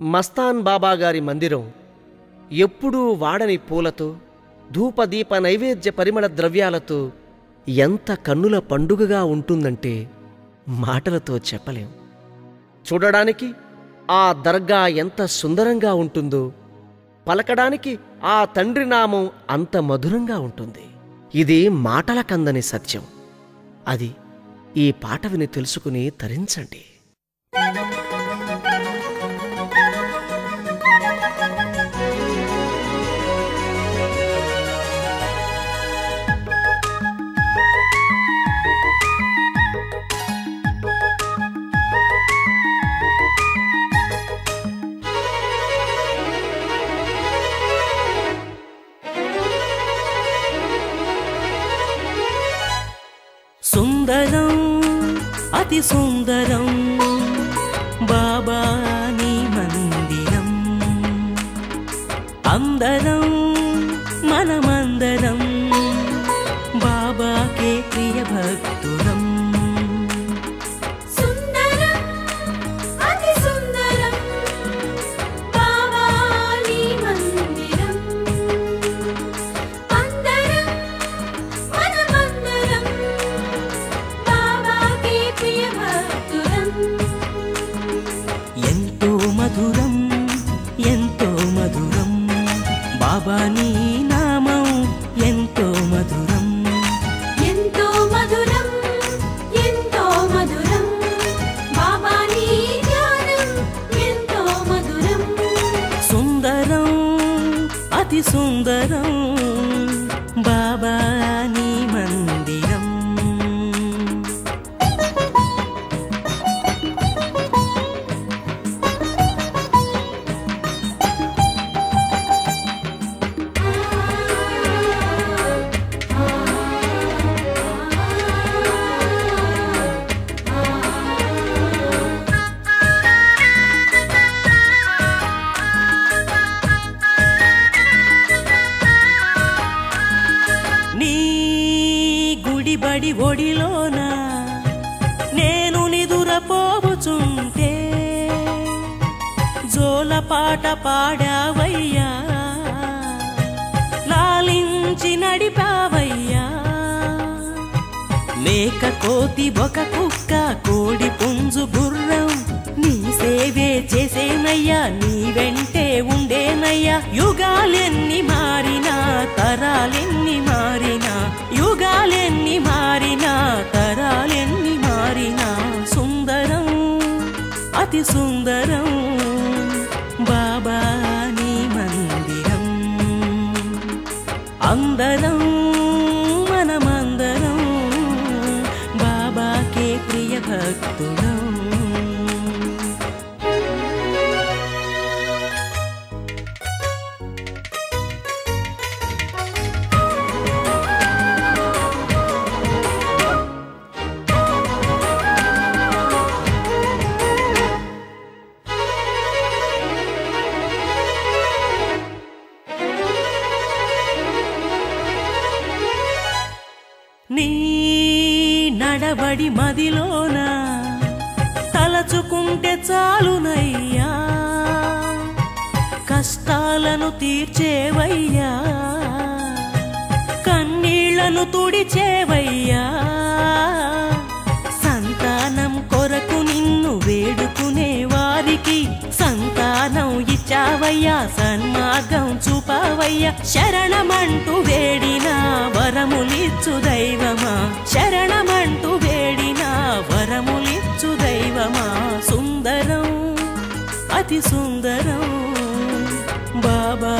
మస్తాన్ బాబా గారి మందిరం ఎప్పుడూ వాడని పూలతో ధూపదీప నైవేద్య పరిమళ ద్రవ్యాలతో ఎంత కన్నుల పండుగగా ఉంటుందంటే మాటలతో చెప్పలేం. చూడడానికి ఆ దర్గా ఎంత సుందరంగా ఉంటుందో పలకడానికి ఆ తండ్రి నామం అంత మధురంగా ఉంటుంది. ఇది మాటల కందని సత్యం. అది ఈ పాట విని తెలుసుకుని తరించండి. సుందరం అతి సుందరం. అతి సుందరం ఒడిలోన నేను నిదురపోవుచుంటే జోల పాట పాడావయ్యా లాలించి నడిపావయ్యా. మేక కోతి ఒక కుక్క కోడి పుంజు గుర్రం నీ సేవే చేసేనయ్యా నీ వెంటే ఉండేనయ్యా. యుగాలెన్ని మా నడబడి మదిలోన తలచుకుంటే చాలునయ్యా. కష్టాలను తీర్చేవయ్యా. కన్నీళ్ళను తుడిచేవయ్యా. సంతానం కొరకు నిన్ను వేడుకునే వారికి సంతానం ఇచ్చావయ్యా. సన్మార్గం చూపావయ్యా. శరణమంటూ వేడినా వరములిచ్చు దైవమా. శరణమంటూ అతి సుందరం. బాబా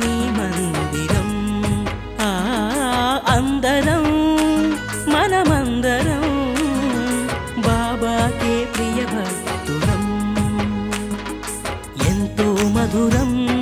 నీ మందిరం ఆ అందరం మనమందరం. బాబాకే ప్రియ భక్తులం ఎంతో మధురం.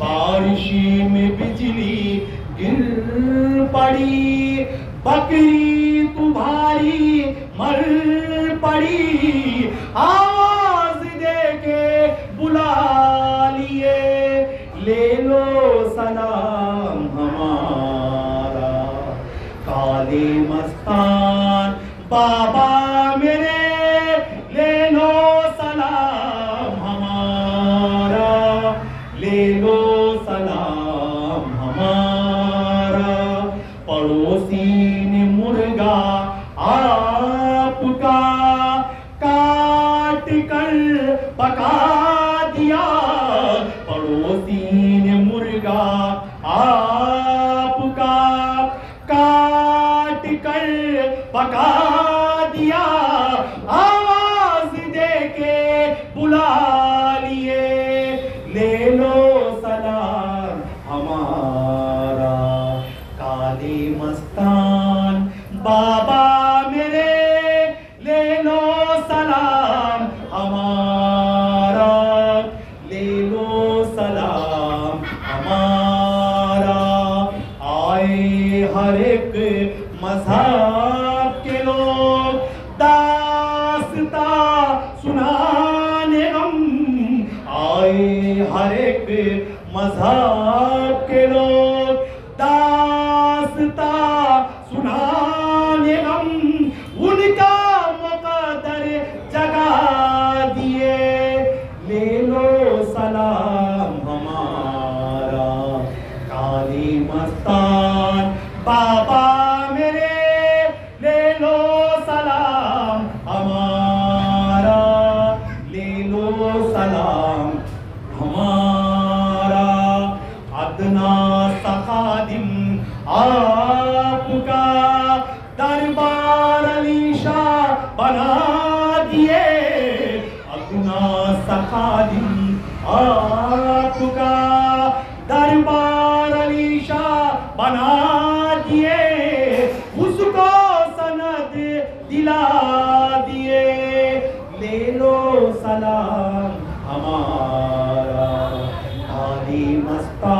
बारिशी में बिजली गिर पड़ी, बकरी तुम्हारी मर पड़ी। आज देखे बुला लिए, ले लो सलाम हमारा। काले मस्तान बाबा हसीन मुर्गा आपका काट कर पका दिया। पड़ोसी ने मुर्गा आपका काट कर पका दिया। दास्ता सुनाने गम। आए हर एक मज़ाक के लोग। बना दिए उसको सनद दिला दिए। ले लो सलाम हमारा आदि मस्ता